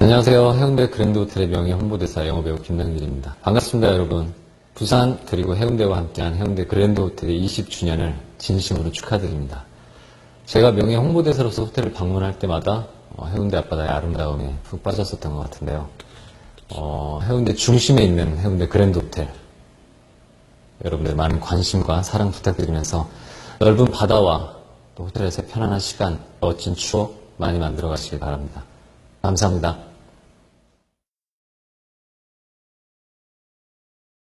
안녕하세요. 해운대 그랜드 호텔의 명예 홍보대사 영어배우 김남길입니다. 반갑습니다, 여러분. 부산 그리고 해운대와 함께한 해운대 그랜드 호텔의 20주년을 진심으로 축하드립니다. 제가 명예 홍보대사로서 호텔을 방문할 때마다 어, 해운대 앞바다의 아름다움에 푹 빠졌었던 것 같은데요. 어, 해운대 중심에 있는 해운대 그랜드 호텔. 여러분들 많은 관심과 사랑 부탁드리면서 넓은 바다와 또 호텔에서의 편안한 시간, 멋진 추억 많이 만들어 가시기 바랍니다. 감사합니다.